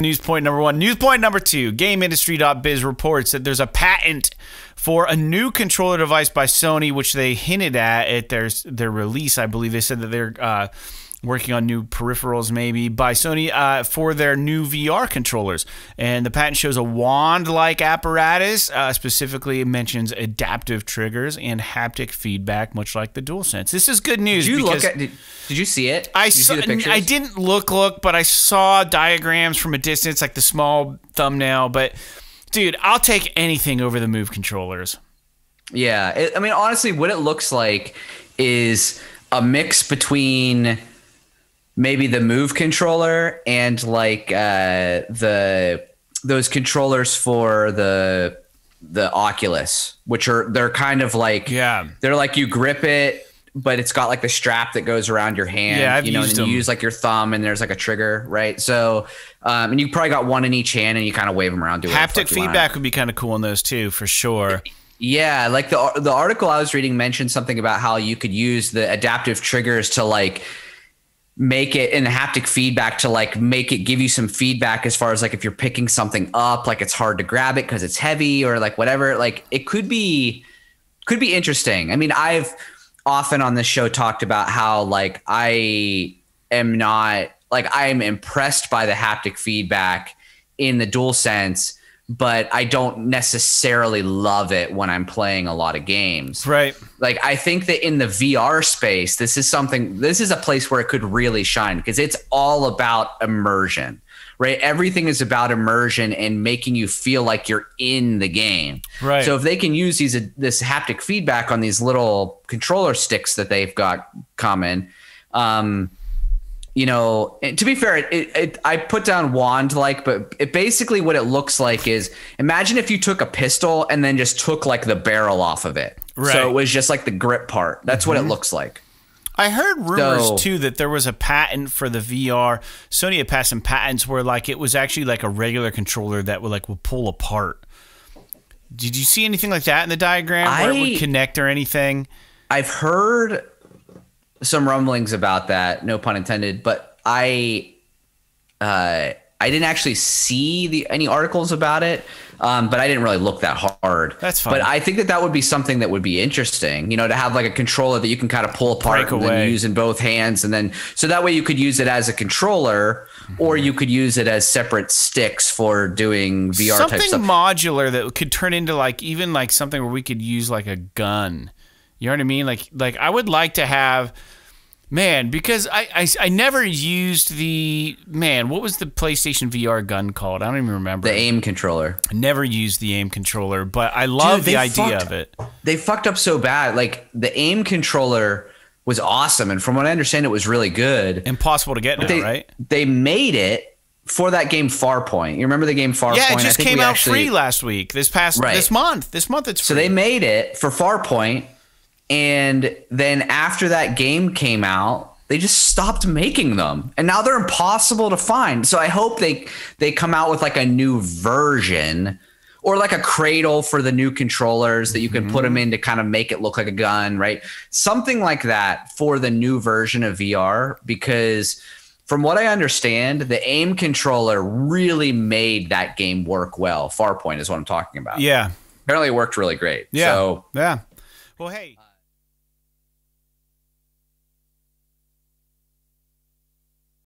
News point number one. News point number two. GameIndustry.biz reports that there's a patent for a new controller device by Sony, which they hinted at at their their release. I believe they said that they're uh, working on new peripherals, maybe by Sony uh, for their new VR controllers. And the patent shows a wand-like apparatus. Uh, specifically, mentions adaptive triggers and haptic feedback, much like the DualSense. This is good news. Did you look at? Did, did you see it? I did you saw, see the pictures? I didn't look look, but I saw diagrams from a distance, like the small thumbnail. But dude, I'll take anything over the Move controllers. Yeah, it, I mean, honestly, what it looks like is a mix between maybe the Move controller and like uh, the those controllers for the the Oculus, which are they're kind of like Yeah. they're like you grip it, but it's got like the strap that goes around your hand. Yeah, I've you know, used and them. you use like your thumb, and there's like a trigger, right? So, um, and you probably got one in each hand, and you kind of wave them around. Do Haptic fuck you want. feedback would be kind of cool in those too, for sure. Yeah, like the the article I was reading mentioned something about how you could use the adaptive triggers to like make it and haptic feedback to like make it give you some feedback as far as like if you're picking something up, like it's hard to grab it because it's heavy or like whatever. Like it could be could be interesting. I mean, I've often on this show talked about how like I am not like I am impressed by the haptic feedback in the DualSense, but I don't necessarily love it when I'm playing a lot of games. Right. Like I think that in the VR space, this is something this is a place where it could really shine because it's all about immersion. Right? Everything is about immersion and making you feel like you're in the game. Right. So if they can use these this haptic feedback on these little controller sticks that they've got common, um, you know, to be fair, it, it, it I put down wand like, but it basically what it looks like is imagine if you took a pistol and then just took like the barrel off of it. Right. So it was just like the grip part. That's what it mm-hmm. looks like. I heard rumors So- too that there was a patent for the VR. Sony had passed some patents where like it was actually like a regular controller that would like would pull apart. Did you see anything like that in the diagram where it would connect or anything? I've heard some rumblings about that, no pun intended, but I uh I didn't actually see the any articles about it, um, but I didn't really look that hard. That's fine. But I think that that would be something that would be interesting, you know, to have like a controller that you can kind of pull apart Break and then use in both hands, and then so that way you could use it as a controller, or you could use it as separate sticks for doing VR type something stuff. modular that could turn into like even like something where we could use like a gun. You know what I mean? Like like I would like to have man because I, I I never used the man. What was the PlayStation VR gun called? I don't even remember. the aim controller. I never used the aim controller, but I love they the idea fucked- of it. they fucked up so bad. Like the aim controller was awesome, and from what I understand, it was really good. Impossible to get now, they right? they made it for that game Farpoint. You remember the game Farpoint? Yeah, it just came out actually- free last week. This past Right. this month. This month it's So free. they made it for Farpoint, and then after that game came out, they just stopped making them, and now they're impossible to find. So I hope they they come out with like a new version. Or like a cradle for the new controllers that you can put mm-hmm. them in to kind of make it look like a gun, right? Something like that for the new version of VR, because from what I understand, the aim controller really made that game work well. Farpoint is what I'm talking about. yeah. Apparently, it worked really great. Yeah. So yeah. Well, hey.